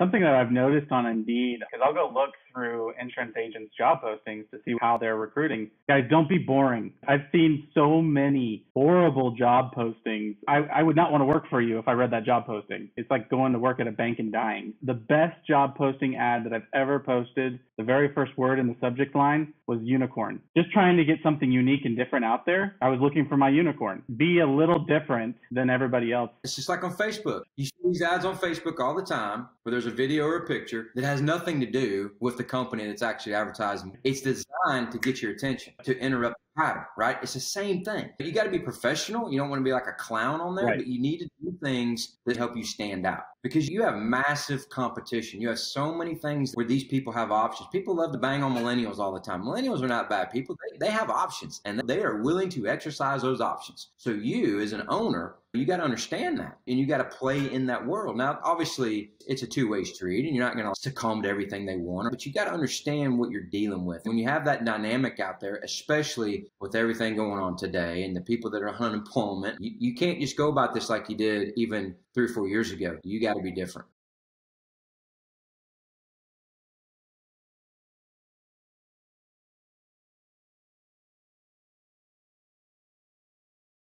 Something that I've noticed on Indeed, because I'll go look through insurance agents' job postings to see how they're recruiting. Guys, don't be boring. I've seen so many horrible job postings. I, I would not want to work for you if I read that job posting. It's like going to work at a bank and dying. The best job posting ad that I've ever posted, the very first word in the subject line was unicorn. Just trying to get something unique and different out there. I was looking for my unicorn. Be a little different than everybody else. It's just like on Facebook. You see these ads on Facebook all the time where there's a video or a picture that has nothing to do with the company that's actually advertising. It's designed to get your attention, to interrupt the pattern, right? It's the same thing. You got to be professional. You don't want to be like a clown on there, Right. but you need to do things that help you stand out because you have massive competition. You have so many things where these people have options. People love to bang on millennials all the time. Millennials are not bad people. They, they have options and they are willing to exercise those options. So you as an owner, you got to understand that and you got to play in that world. Now, obviously, it's a two-way street and you're not going to succumb to everything they want, but you got to understand what you're dealing with. When you have that dynamic out there, especially with everything going on today and the people that are on unemployment, you, you can't just go about this like you did even three or four years ago. You got to be different.